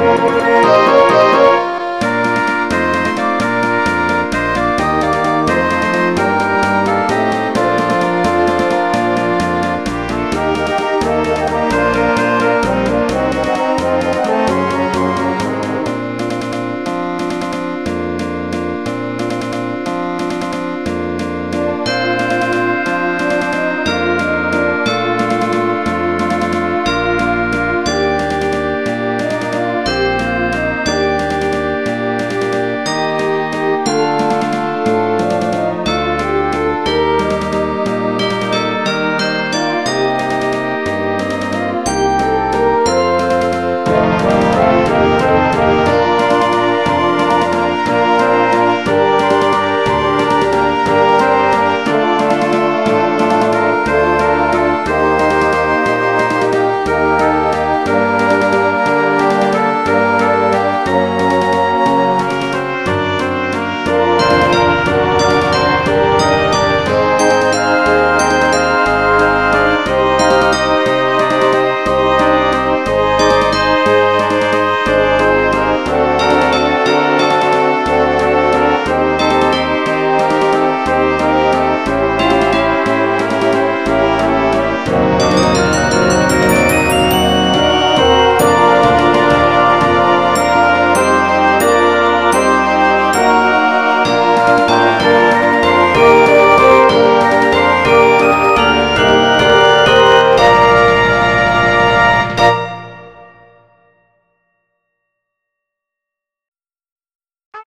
Música